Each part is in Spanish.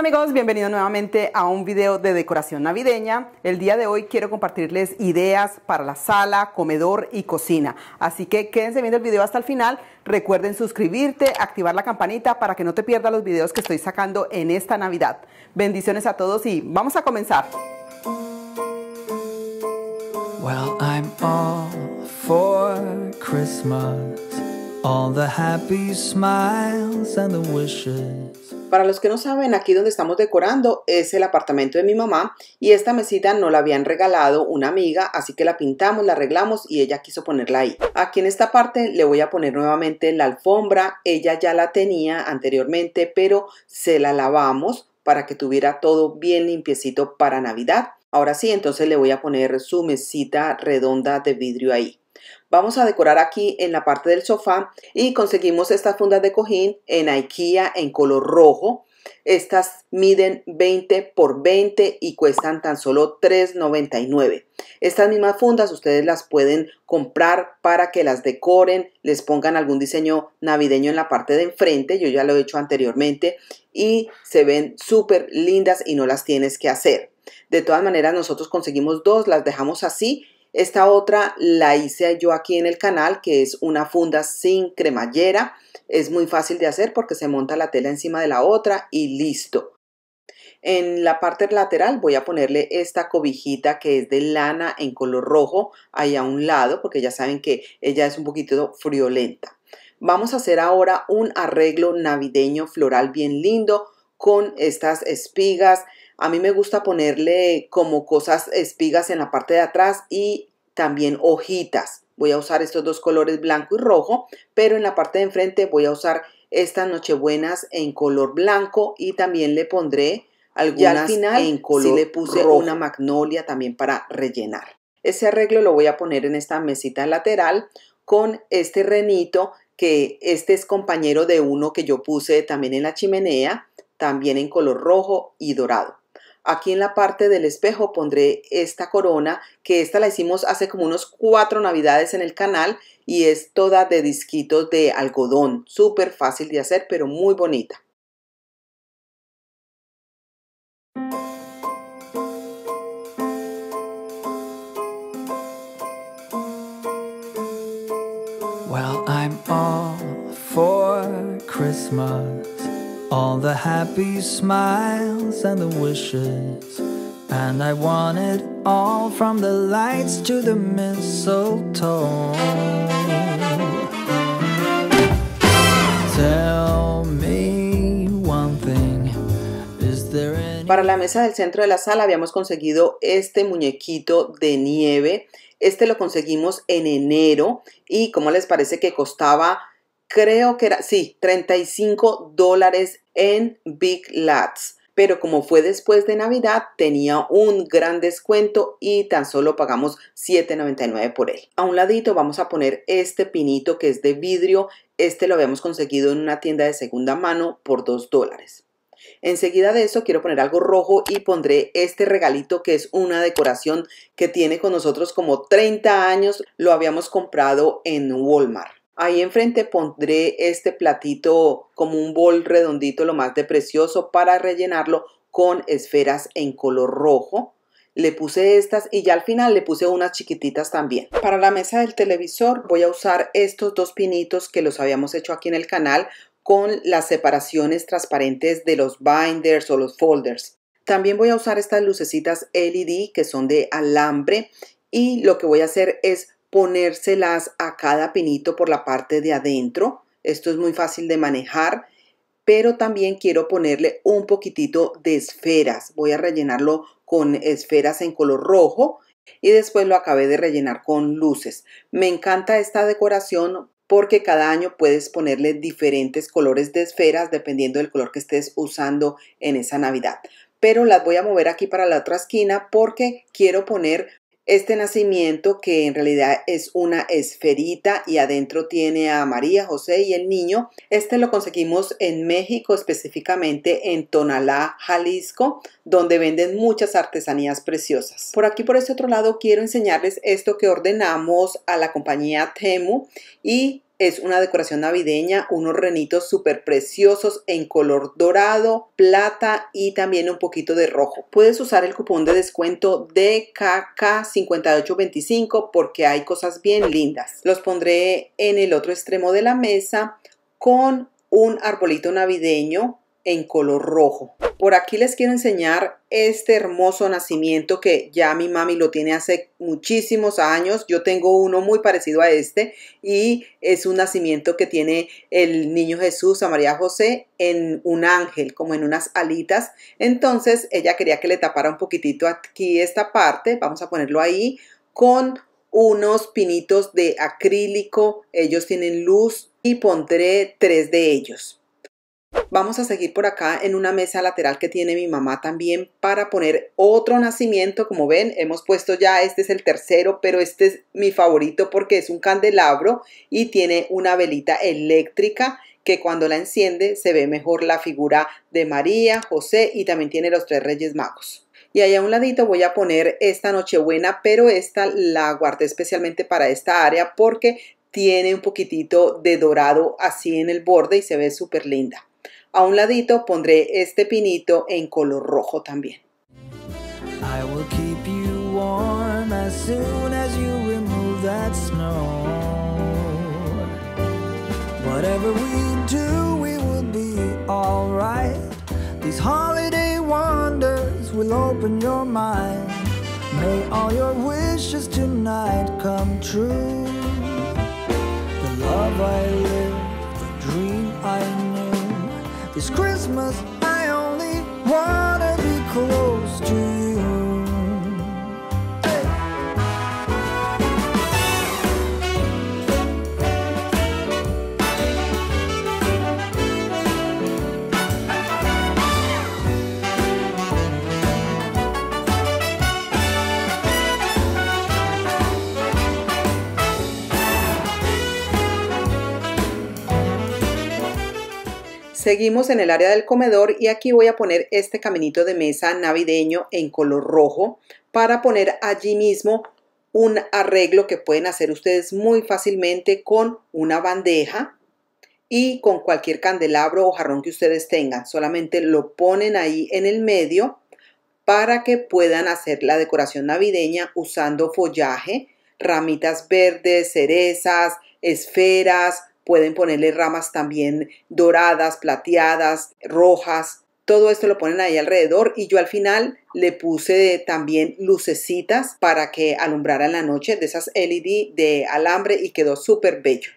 Amigos, bienvenidos nuevamente a un video de decoración navideña. El día de hoy quiero compartirles ideas para la sala, comedor y cocina. Así que quédense viendo el video hasta el final. Recuerden suscribirte, activar la campanita para que no te pierdas los videos que estoy sacando en esta Navidad. Bendiciones a todos y vamos a comenzar. Well, I'm all for Christmas. All the happy smiles and the wishes. Para los que no saben, aquí donde estamos decorando es el apartamento de mi mamá y esta mesita no la habían regalado una amiga, así que la pintamos, la arreglamos y ella quiso ponerla ahí. Aquí en esta parte le voy a poner nuevamente la alfombra, ella ya la tenía anteriormente, pero se la lavamos para que tuviera todo bien limpiecito para Navidad. Ahora sí, entonces le voy a poner su mesita redonda de vidrio ahí. Vamos a decorar aquí en la parte del sofá y conseguimos estas fundas de cojín en IKEA en color rojo. Estas miden 20 por 20 y cuestan tan solo $3.99. Estas mismas fundas ustedes las pueden comprar para que las decoren, les pongan algún diseño navideño en la parte de enfrente. Yo ya lo he hecho anteriormente y se ven súper lindas y no las tienes que hacer. De todas maneras, nosotros conseguimos dos, las dejamos así esta otra la hice yo aquí en el canal, que es una funda sin cremallera. Es muy fácil de hacer porque se monta la tela encima de la otra y listo. En la parte lateral voy a ponerle esta cobijita que es de lana en color rojo ahí a un lado porque ya saben que ella es un poquito friolenta. Vamos a hacer ahora un arreglo navideño floral bien lindo con estas espigas, a mí me gusta ponerle como cosas, espigas en la parte de atrás y también hojitas. Voy a usar estos dos colores blanco y rojo, pero en la parte de enfrente voy a usar estas nochebuenas en color blanco y también le pondré algunas al final, en color le puse una magnolia también para rellenar. Ese arreglo lo voy a poner en esta mesita lateral con este renito que este es compañero de uno que yo puse también en la chimenea, también en color rojo y dorado. Aquí en la parte del espejo pondré esta corona, que esta la hicimos hace como unos cuatro navidades en el canal y es toda de disquitos de algodón. Súper fácil de hacer, pero muy bonita. Well, I'm all for Christmas. All the happy smiles and the wishes. And I want it all from the lights to the mistletoe. Tell me one thing. Is there any... Para la mesa del centro de la sala habíamos conseguido este muñequito de nieve. Este lo conseguimos en enero y como les parece que costaba creo que era, sí, 35 dólares en Big Lots. Pero como fue después de Navidad, tenía un gran descuento y tan solo pagamos $7.99 por él. A un ladito vamos a poner este pinito que es de vidrio. Este lo habíamos conseguido en una tienda de segunda mano por 2 dólares. Enseguida de eso quiero poner algo rojo y pondré este regalito que es una decoración que tiene con nosotros como 30 años. Lo habíamos comprado en Walmart. Ahí enfrente pondré este platito como un bol redondito, lo más de precioso, para rellenarlo con esferas en color rojo. Le puse estas y ya al final le puse unas chiquititas también. Para la mesa del televisor voy a usar estos dos pinitos que los habíamos hecho aquí en el canal con las separaciones transparentes de los binders o los folders. También voy a usar estas lucecitas LED que son de alambre y lo que voy a hacer es ponérselas a cada pinito por la parte de adentro. Esto es muy fácil de manejar, pero también quiero ponerle un poquitito de esferas. Voy a rellenarlo con esferas en color rojo y después lo acabé de rellenar con luces. Me encanta esta decoración porque cada año puedes ponerle diferentes colores de esferas dependiendo del color que estés usando en esa Navidad. Pero las voy a mover aquí para la otra esquina porque quiero poner este nacimiento que en realidad es una esferita y adentro tiene a María, José y el niño. Este lo conseguimos en México, específicamente en Tonalá, Jalisco, donde venden muchas artesanías preciosas. Por aquí, por este otro lado, quiero enseñarles esto que ordenamos a la compañía Temu y es una decoración navideña, unos renitos súper preciosos en color dorado, plata y también un poquito de rojo. Puedes usar el cupón de descuento DKK5825 porque hay cosas bien lindas. Los pondré en el otro extremo de la mesa con un arbolito navideño en color rojo. Por aquí les quiero enseñar este hermoso nacimiento que ya mi mami lo tiene hace muchísimos años. Yo tengo uno muy parecido a este y es un nacimiento que tiene el niño Jesús a María José en un ángel, como en unas alitas. Entonces ella quería que le tapara un poquitito aquí esta parte. Vamos a ponerlo ahí con unos pinitos de acrílico. Ellos tienen luz y pondré tres de ellos. Vamos a seguir por acá en una mesa lateral que tiene mi mamá también para poner otro nacimiento. Como ven, hemos puesto ya, este es el tercero, pero este es mi favorito porque es un candelabro y tiene una velita eléctrica que cuando la enciende se ve mejor la figura de María, José y también tiene los tres reyes magos. Y ahí a un ladito voy a poner esta Nochebuena, pero esta la guardé especialmente para esta área porque tiene un poquitito de dorado así en el borde y se ve súper linda. A un ladito pondré este pinito en color rojo también. I will keep you warm as soon as you remove that snow. Whatever we do, we will be alright. These holiday wonders will open your mind. May all your wishes tonight come true. The love I live, This Christmas I only wanna Seguimos en el área del comedor y aquí voy a poner este caminito de mesa navideño en color rojo para poner allí mismo un arreglo que pueden hacer ustedes muy fácilmente con una bandeja y con cualquier candelabro o jarrón que ustedes tengan. Solamente lo ponen ahí en el medio para que puedan hacer la decoración navideña usando follaje, ramitas verdes, cerezas, esferas, Pueden ponerle ramas también doradas, plateadas, rojas. Todo esto lo ponen ahí alrededor y yo al final le puse también lucecitas para que alumbrara en la noche de esas LED de alambre y quedó súper bello.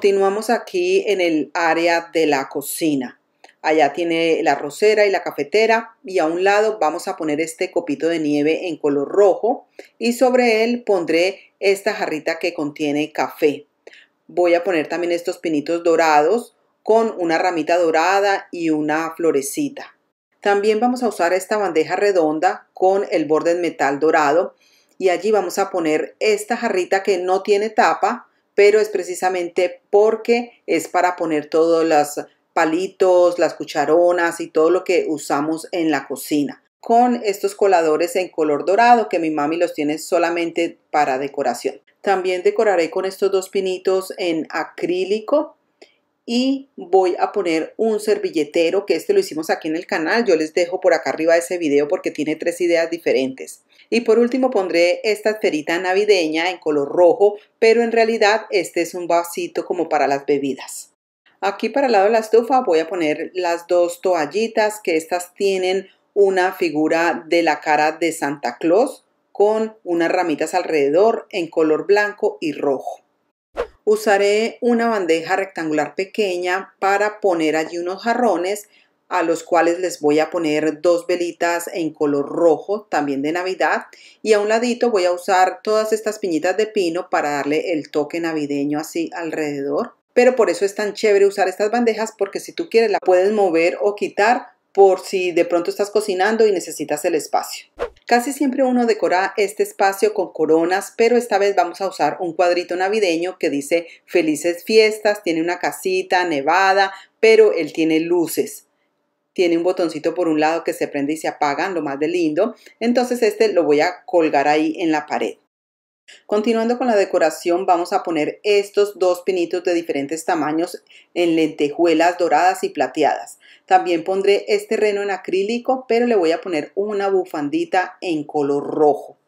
Continuamos aquí en el área de la cocina. Allá tiene la rosera y la cafetera y a un lado vamos a poner este copito de nieve en color rojo y sobre él pondré esta jarrita que contiene café. Voy a poner también estos pinitos dorados con una ramita dorada y una florecita. También vamos a usar esta bandeja redonda con el borde en metal dorado y allí vamos a poner esta jarrita que no tiene tapa pero es precisamente porque es para poner todos los palitos, las cucharonas y todo lo que usamos en la cocina con estos coladores en color dorado que mi mami los tiene solamente para decoración. También decoraré con estos dos pinitos en acrílico y voy a poner un servilletero que este lo hicimos aquí en el canal. Yo les dejo por acá arriba ese video porque tiene tres ideas diferentes. Y por último pondré esta esferita navideña en color rojo, pero en realidad este es un vasito como para las bebidas. Aquí para el lado de la estufa voy a poner las dos toallitas que estas tienen una figura de la cara de Santa Claus con unas ramitas alrededor en color blanco y rojo. Usaré una bandeja rectangular pequeña para poner allí unos jarrones a los cuales les voy a poner dos velitas en color rojo, también de Navidad, y a un ladito voy a usar todas estas piñitas de pino para darle el toque navideño así alrededor. Pero por eso es tan chévere usar estas bandejas porque si tú quieres la puedes mover o quitar por si de pronto estás cocinando y necesitas el espacio. Casi siempre uno decora este espacio con coronas, pero esta vez vamos a usar un cuadrito navideño que dice felices fiestas, tiene una casita nevada, pero él tiene luces. Tiene un botoncito por un lado que se prende y se apaga, lo más de lindo. Entonces este lo voy a colgar ahí en la pared. Continuando con la decoración, vamos a poner estos dos pinitos de diferentes tamaños en lentejuelas doradas y plateadas. También pondré este reno en acrílico, pero le voy a poner una bufandita en color rojo.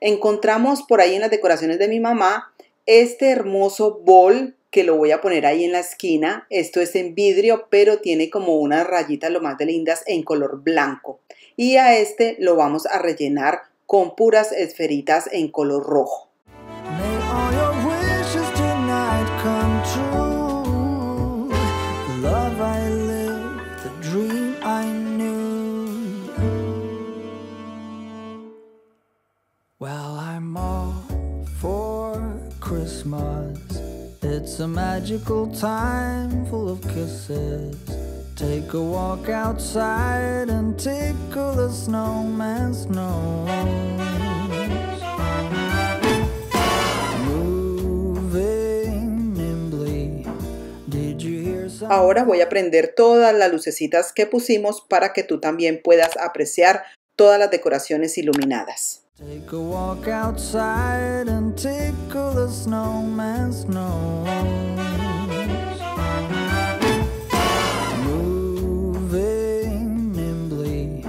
Encontramos por ahí en las decoraciones de mi mamá este hermoso bol que lo voy a poner ahí en la esquina. Esto es en vidrio, pero tiene como unas rayitas lo más de lindas en color blanco. Y a este lo vamos a rellenar con puras esferitas en color rojo. It's a magical time full of kisses. Take a walk outside and tickle the snowman's nose. Did you hear Ahora voy a prender todas las lucecitas que pusimos para que tú también puedas apreciar todas las decoraciones iluminadas. Take a walk outside and tickle the snowman's nose. Moving nimbly.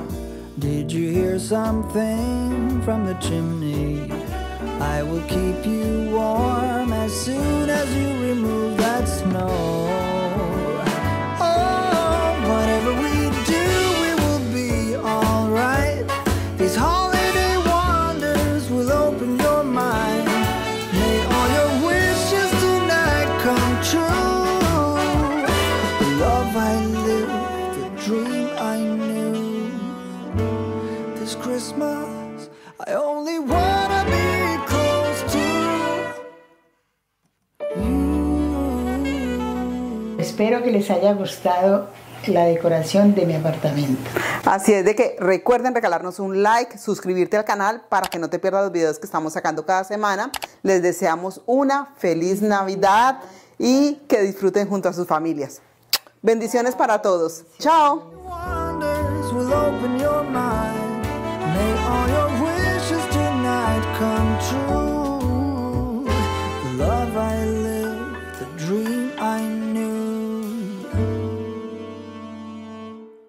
Did you hear something from the chimney? I will keep you warm as soon as you remove that snow. Christmas, I only wanna be close to you. Espero que les haya gustado la decoración de mi apartamento. Así es de que recuerden regalarnos un like, suscribirte al canal para que no te pierdas los videos que estamos sacando cada semana. Les deseamos una feliz Navidad y que disfruten junto a sus familias. Bendiciones para todos. Chao.